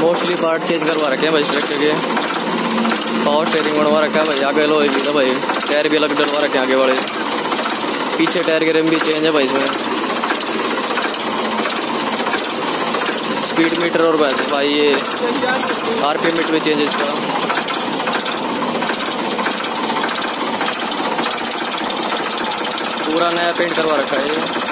mostly part change करवा रखे हैं भाई ट्रैक्टर के पावर स्टेयरिंग बनवा रखा है भाई आगे लो भी था तो भाई टायर भी अलग डलवा रखे हैं आगे वाले पीछे टायर के रिम भी चेंज है भाई इसमें स्पीड मीटर और भाई भाई ये आर पी मीटर भी चेंज है इसका पूरा नया पेंट करवा रखा है ये